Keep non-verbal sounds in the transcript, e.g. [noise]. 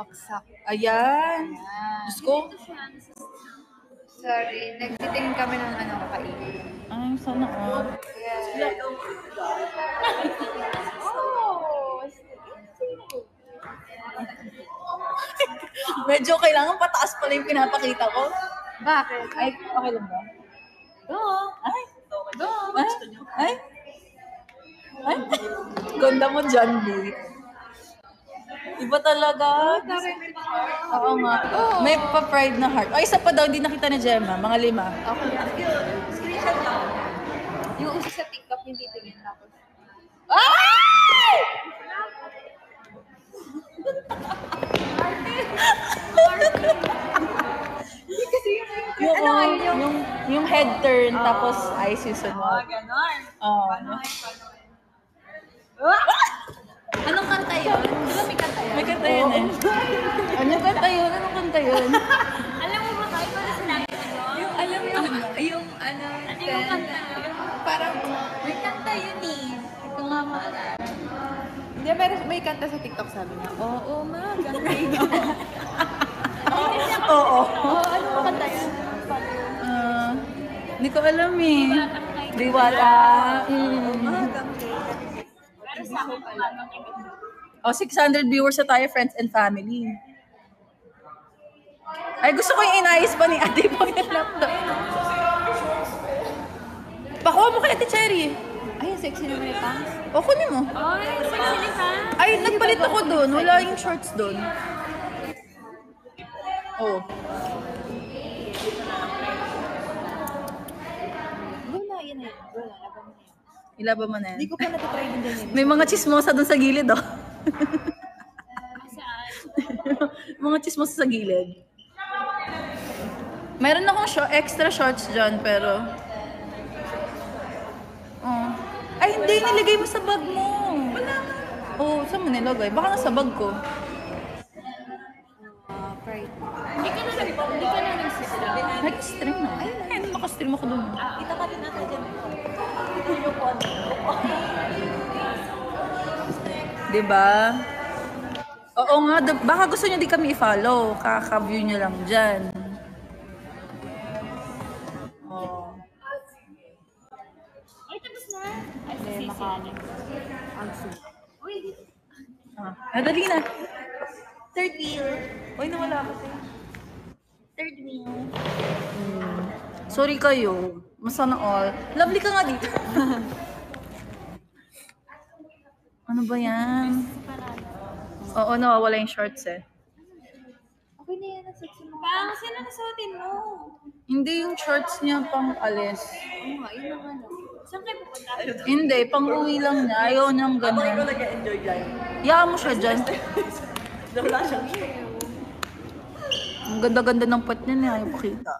Baksak. Ayan. Ayan. Diyos ko. Sorry, nagtitingin kami ng ano kakainin. Ay, sana all. Yeah. [laughs] Oh, Medyo kailangan pataas pala yung pinapakita ko. Bakit? Ay, okay lang ba? Go. Ay, Go. ay, ay. Ay, ganda mo dyan, B. Iba talaga. Oo nga. May pa-pride na heart. Ay, isa pa daw, hindi nakita ni Gemma. Mga lima. Okay. Yung uso sa TikTok, hindi tingin tapos. Ay! Kasi yung, Yung, ano yung, yung, yung head turn, tapos eyes yung sunod. ganon. Oo. Anong kanta yun? Di ba may kanta yun? May kanta yun eh. Ano kanta yun? Anong kanta yun? [laughs] Alam mo ba tayo para sinabi ko doon? Yung, alam mo yung, yung ano, ano yung kanta? Parang, may kanta yun eh. Ito nga maalala. Hindi, pero may kanta sa TikTok sabi niya, oo, ma, ganda [laughs] Oo. Oo, ano yung kanta yun? Ah, Hindi ko alam eh. Diwata. Mm. Pero sa akin pala. Oh, 600 viewers na tayo, friends and family. Ay, gusto ko yung inayos pa ni Ate Pang yung laptop. Pakuha mo kay Ate Cherry. Ay, sexy naman yung pants. O, kunin mo. Ay, sexy ni pants. Ay, nagpalit ako doon. Wala yung shorts doon. Oh. Go na, yun na yun. Na, laban mo na yun. Ilaba mo na yan. Hindi ko pa natatry din din yun. May mga chismosa doon sa gilid, oh. [laughs] mga chismosa sa gilid. Meron akong sho- extra shorts dyan, pero... Oh. Ay, hindi. Nilagay mo sa bag mo. Wala Oo, oh, saan mo nilagay? Baka nasa bag ko. Ah. Hindi ka na nag hindi ka na nagsisila. Nag-stream na. Ay, ay, nakastream ako doon. Kita ka rin natin dyan. Diba? Oo nga, baka gusto nyo di kami i-follow. Kaka-view nyo lang dyan. Oh. Ay, tapos na. Ay, hindi, makanin. Ang suit. Uy, dito. Ah, nadali na. Third wheel. Uy, nawala ako sa'yo. Third wheel. Sorry kayo. Masana all. Lovely ka nga dito. [laughs] ano ba yan? Oo, nawawala yung shorts eh. Okay na yan, ang sexy mo. Parang sino nasuotin mo? Hindi yung shorts niya pang alis. Oo nga, yun ang ano. Saan kayo pupunta? Hindi, pang uwi lang niya. Ayaw niyang ganun. Ako nag-enjoy dyan. Yaan mo siya dyan. [laughs] Wala siyang Ang ganda-ganda ng puwet niya niya. Ayaw pakita.